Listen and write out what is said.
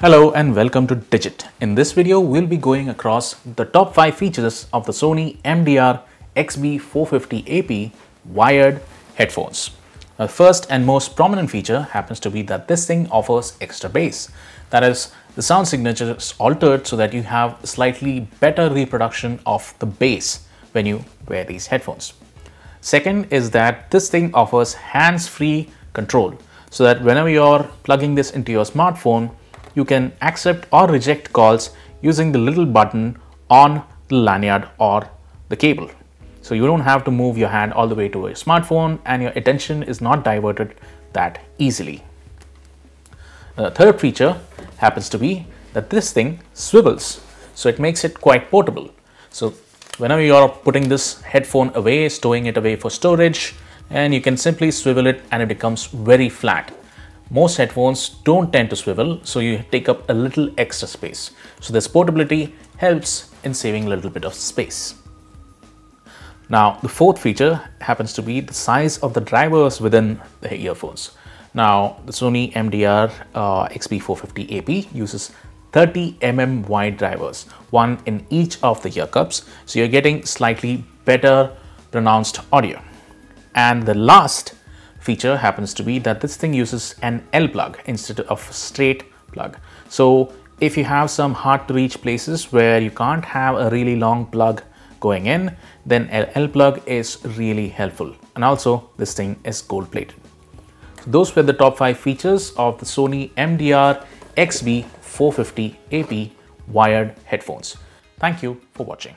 Hello and welcome to Digit. In this video, we'll be going across the top 5 features of the Sony MDR XB450AP wired headphones. The first and most prominent feature happens to be that this thing offers extra bass. That is, the sound signature is altered so that you have slightly better reproduction of the bass when you wear these headphones. Second is that this thing offers hands-free control so that whenever you're plugging this into your smartphone, you can accept or reject calls using the little button on the lanyard or the cable. So you don't have to move your hand all the way to a smartphone and your attention is not diverted that easily. The third feature happens to be that this thing swivels. So it makes it quite portable. So whenever you're putting this headphone away, stowing it away for storage, and you can simply swivel it and it becomes very flat. Most headphones don't tend to swivel, so you take up a little extra space. So this portability helps in saving a little bit of space. Now, the fourth feature happens to be the size of the drivers within the earphones. Now, the Sony MDR uh, XB450AP uses 30 mm wide drivers, one in each of the ear cups. So you're getting slightly better pronounced audio. And the last feature happens to be that this thing uses an L plug instead of a straight plug. So if you have some hard to reach places where you can't have a really long plug going in, then L plug is really helpful. And also this thing is gold plated. So those were the top five features of the Sony MDR XB450 AP wired headphones. Thank you for watching.